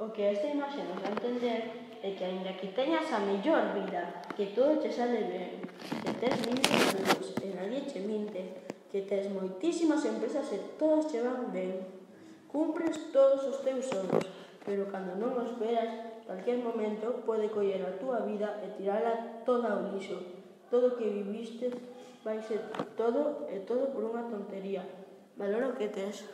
O que esta imaxe nos a entender é que aínda que teñas a mellor vida, que todo che sale ben, que tes minte amigos e nadie che minte, que tes moitísimas empresas e todas che van ben, cumpres todos os teus sonos, pero cando non os veras, calquer momento pode coller a túa vida e tirala toda ao lixo. Todo o que viviste vai ser todo e todo por unha tontería. Valora o que tes.